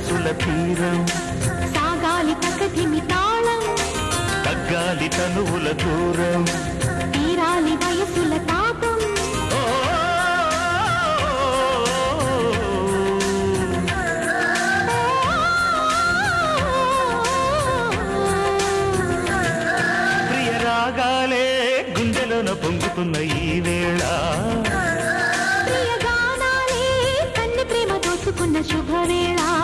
సరసుల తీరం. సాగాలి ప్రకృతిమి తాళం. తగ్గాలి తనువుల దూరం. తీరాలి వయసుల తాపం. ప్రియ రాగాలే గుండెలోన పొంగుతున్న ఈ వేళ. శుభవేళ.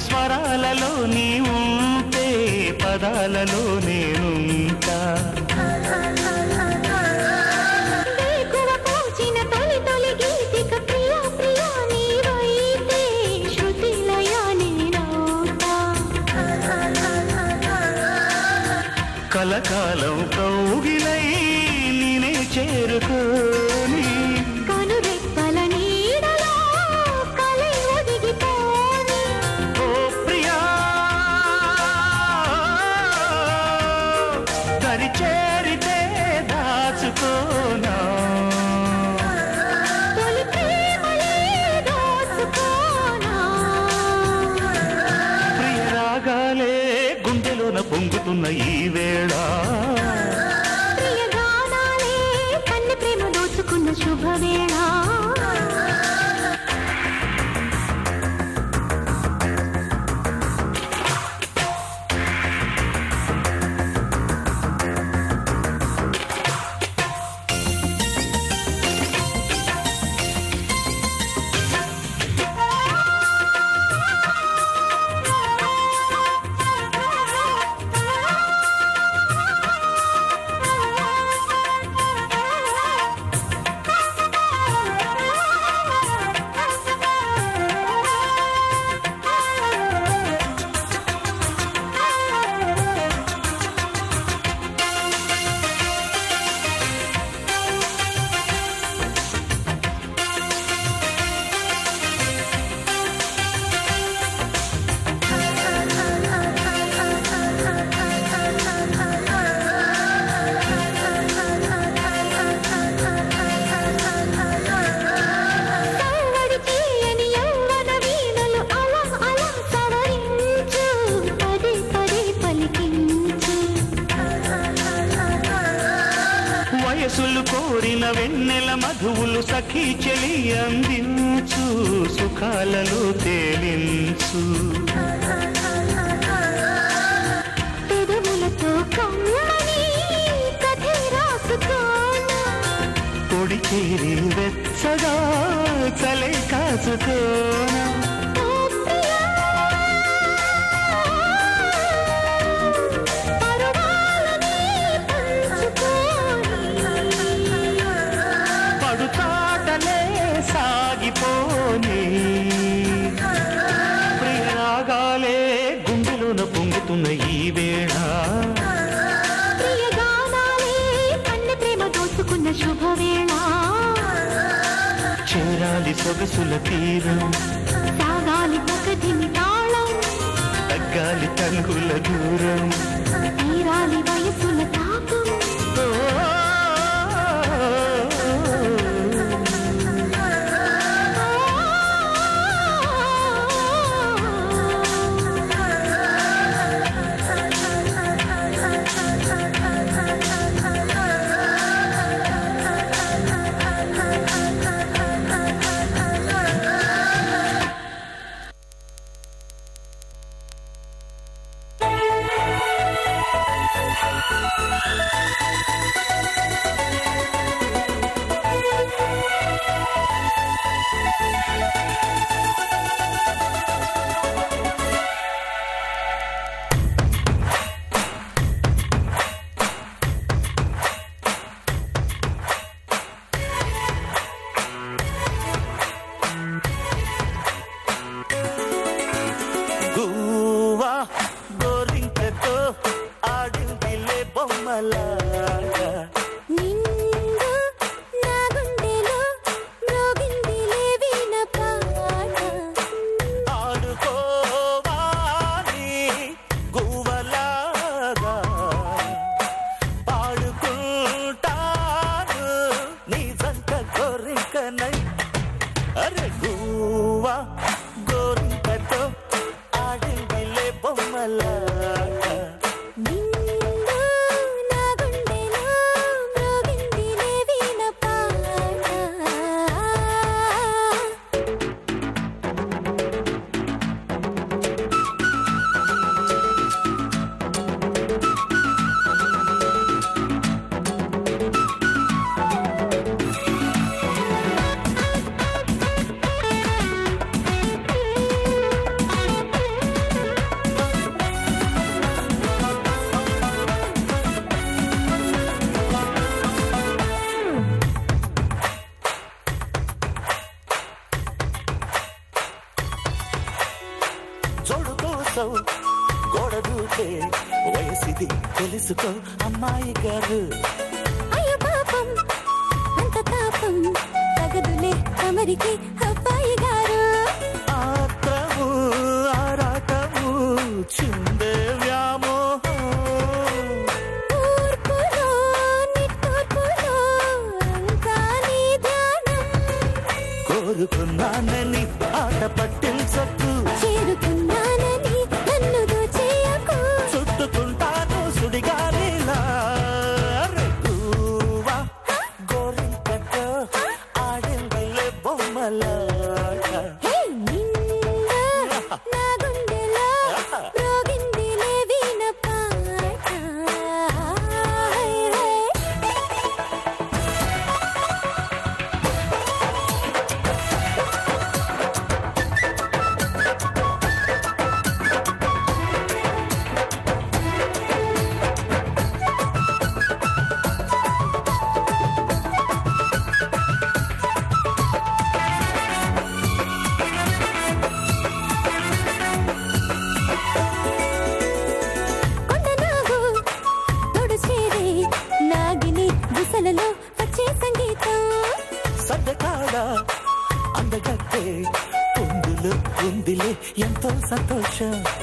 స్వరాలలో నీ ఉంటే పదాలలో పదాలలోనే తీరి వెచ్చగా చలి కాచుకోనా. తల్లి సొగసుల తీరం సాగాలి పగదిని తాళం తగ్గాలి తంగుల దూరం. తీరాలి వయసుల తాపం my love. గోడ దూకే వయసిది తెలుసుకో అమ్మాయి గారు. అయ్య పాపం అంత పాపం తగదులే అమరికి sure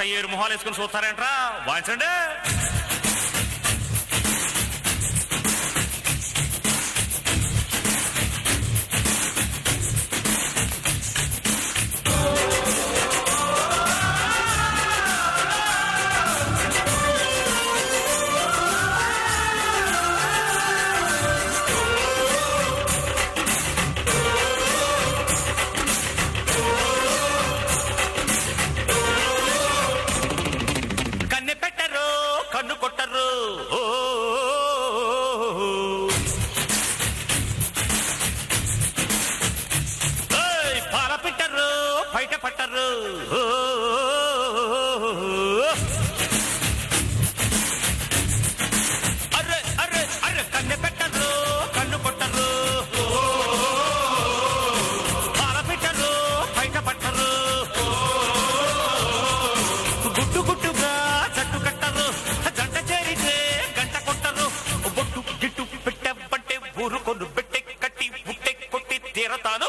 ముప్పై ఏడు మొహాలు వేసుకుని చూస్తారంట్రా? వాయించండి. తీరతాను.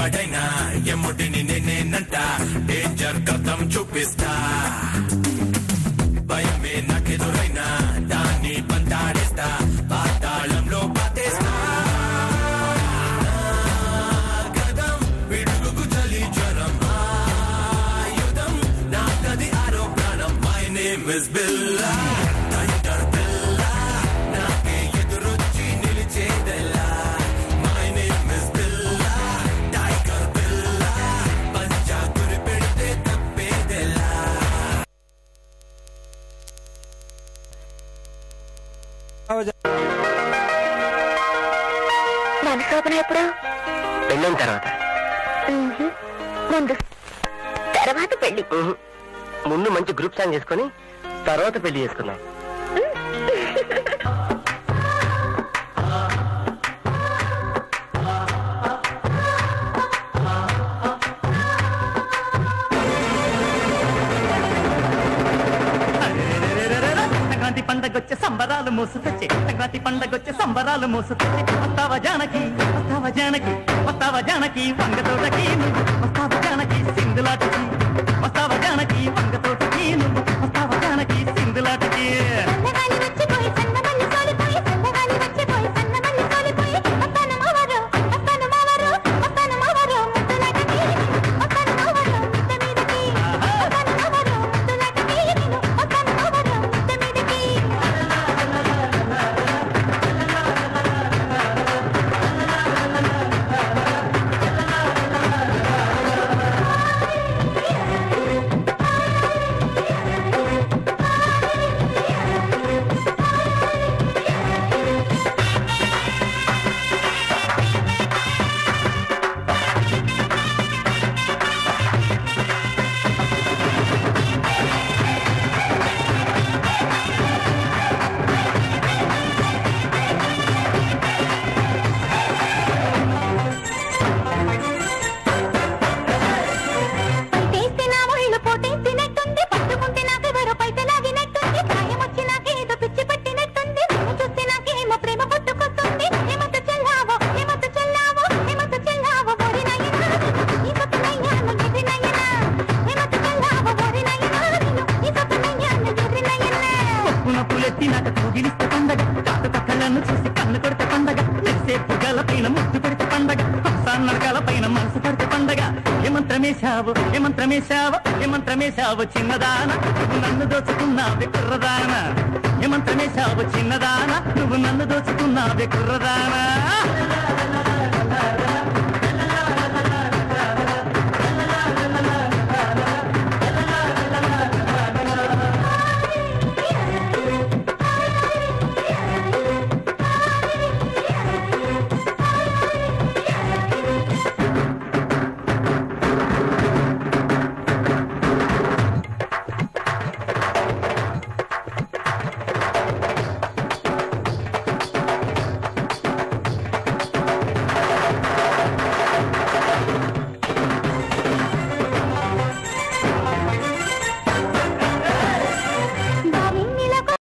ఎవడైనా ఎమ్మటిని నేనేనంట. డేంజర్ కథం చూపిస్తా. పెళ్ళిన తర్వాత. తర్వాత ముందు మంచి గ్రూప్ సాంగ్ చేసుకుని తర్వాత పెళ్ళి చేసుకున్నాం సంబరాలు మూసుకొచ్చి సంక్రాంతి పండగొచ్చి సంబరాలు మూసుకొచ్చి వస్తావా జానకి వస్తావా జానకి వస్తావా జానకి వంగ తోటకి చావు చిన్నదాన నువ్వు నన్ను దోచుకున్నావే కుర్రదాన. హిమంతమే చావు చిన్నదాన నువ్వు నన్ను దోచుకున్నావే కుర్రదానా.